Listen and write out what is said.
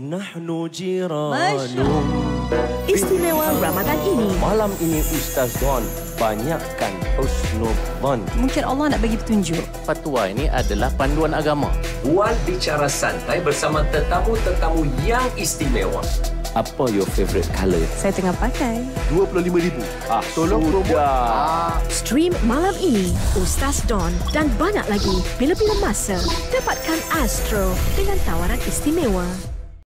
Nahnu jiran. Istimewa Ramadan ini. Malam ini Ustaz Don banyakkan husnudzan. Mungkin Allah nak bagi petunjuk. Fatwa ini adalah panduan agama. Buat bicara santai bersama tetamu-tetamu yang istimewa. Apa your favourite colour? Saya tengah pakai. RM25,000. Ah, tolong promo. Stream malam ini, Ustaz Don dan banyak lagi bila-bila masa. Dapatkan Astro dengan tawaran istimewa.